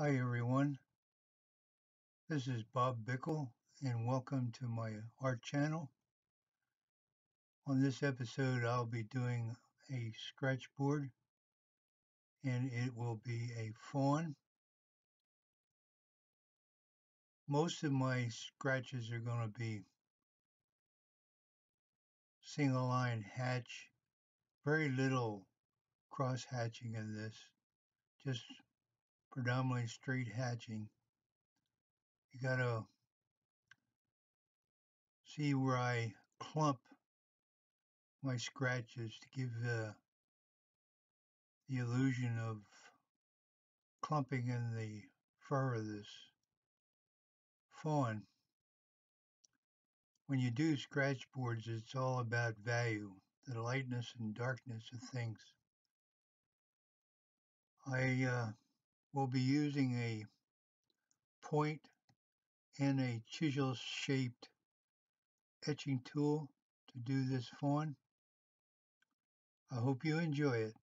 Hi everyone, this is Bob Bickel and welcome to my art channel. On this episode I'll be doing a scratch board and it will be a fawn. Most of my scratches are going to be single line hatch, very little cross hatching in this, just predominantly straight hatching. You gotta see where I clump my scratches to give the, the illusion of clumping in the fur of this fawn. When you do scratch boards, it's all about value, the lightness and darkness of things. I uh, will be using a point and a chisel shaped etching tool to do this fawn. I hope you enjoy it.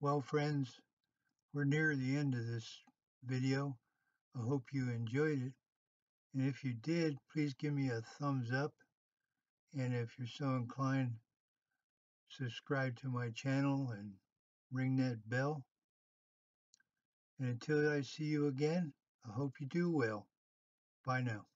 Well, friends, we're near the end of this video. I hope you enjoyed it. And if you did, please give me a thumbs up. And if you're so inclined, subscribe to my channel and ring that bell. And until I see you again, I hope you do well. Bye now.